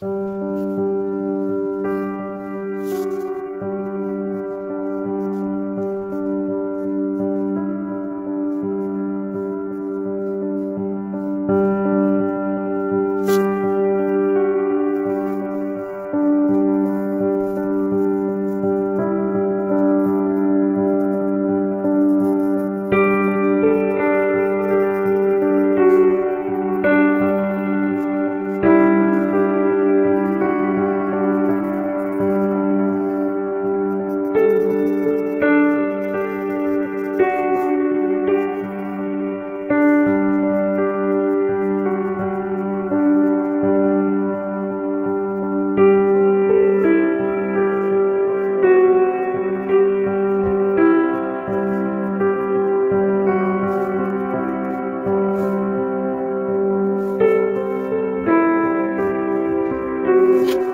you Música